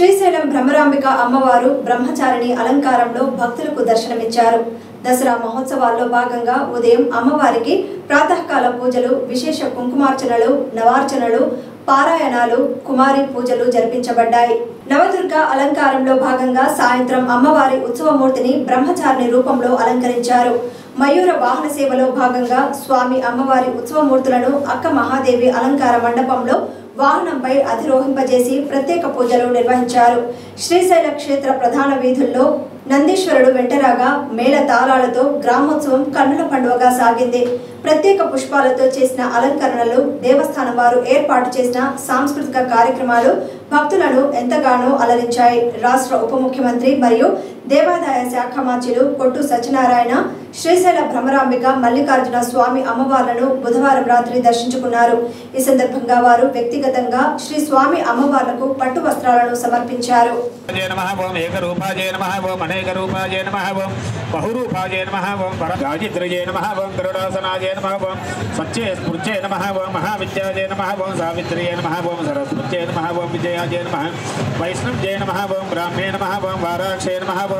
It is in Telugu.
శ్రీశైలం భ్రమరాంబిక అమ్మవారు బ్రహ్మచారిణి అలంకారంలో భక్తులకు దర్శనమిచ్చారు. దసరా మహోత్సవాల్లో భాగంగా ఉదయం అమ్మవారికి ప్రాతకాల పూజలు విశేష కుంకుమార్చనలు నవార్చనలు పారాయణాలు కుమారి పూజలు జరిపించబడ్డాయి. నవదుర్గ అలంకారంలో భాగంగా సాయంత్రం అమ్మవారి ఉత్సవమూర్తిని బ్రహ్మచారిణి రూపంలో అలంకరించారు. మయూర వాహన సేవలో భాగంగా స్వామి అమ్మవారి ఉత్సవమూర్తులను అక్క మహాదేవి అలంకార మండపంలో వాహనంపై అధిరోహింపజేసి ప్రత్యేక పూజలు నిర్వహించారు. శ్రీశైల క్షేత్ర ప్రధాన వీధుల్లో నందీశ్వరుడు వెంటరాగా మేళ తాళాలతో గ్రామోత్సవం కన్నుల పండుగగా సాగింది. ప్రత్యేక పుష్పాలతో చేసిన అలంకరణలు దేవస్థానం వారు ఏర్పాటు చేసిన సాంస్కృతిక కార్యక్రమాలు భక్తులను ఎంతగానో అలరించాయి. రాష్ట్ర ఉప ముఖ్యమంత్రి మరియు దేవాదాయ శాఖ మంత్రులు కొట్టు సత్యనారాయణ శ్రీశైల భ్రమరాంబిక మల్లికార్జున స్వామి అమ్మవార్లను బుధవారం రాత్రి దర్శించుకున్నారు ఈ సందర్భంగా వారు వ్యక్తిగతంగా శ్రీ స్వామి అమ్మవార్లకు పట్టు వస్త్రాలను సమర్పించారు జయ నమ ఓం ఏకరూపాజయ నమ ఓం అనేకరూపాజయ నమ ఓం బహురూపాజయ నమ ఓం పరగాజిత్రజయ నమ ఓం గరుడాసనాజయ నమ ఓం సత్యే స్ఫూర్చే నమ ఓం మహావిద్యాజయ నమ ఓం సావిత్రియే నమ ఓం సరస్వత్యే నమ ఓం విజయాజయ నమ వైష్ణవ్యే నమ ఓం బ్రాహ్మే నమ ఓం వారాక్షే నమ ఓం